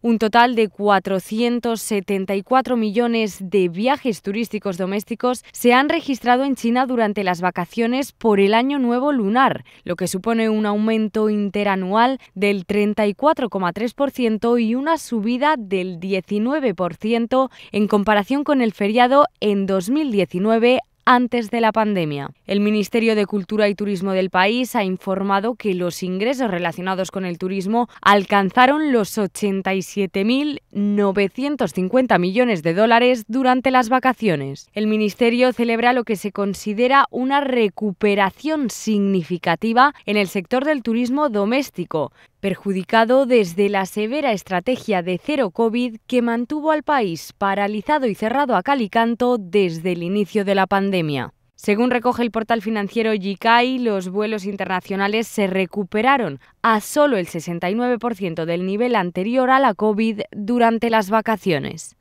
Un total de 474 millones de viajes turísticos domésticos se han registrado en China durante las vacaciones por el Año Nuevo Lunar, lo que supone un aumento interanual del 34,3% y una subida del 19% en comparación con el feriado en 2019 antes de la pandemia. El Ministerio de Cultura y Turismo del país ha informado que los ingresos relacionados con el turismo alcanzaron los 87.950 millones de dólares durante las vacaciones. El Ministerio celebra lo que se considera una recuperación significativa en el sector del turismo doméstico, perjudicado desde la severa estrategia de cero COVID que mantuvo al país paralizado y cerrado a calicanto desde el inicio de la pandemia. Según recoge el portal financiero Yikai, los vuelos internacionales se recuperaron a solo el 69% del nivel anterior a la COVID durante las vacaciones.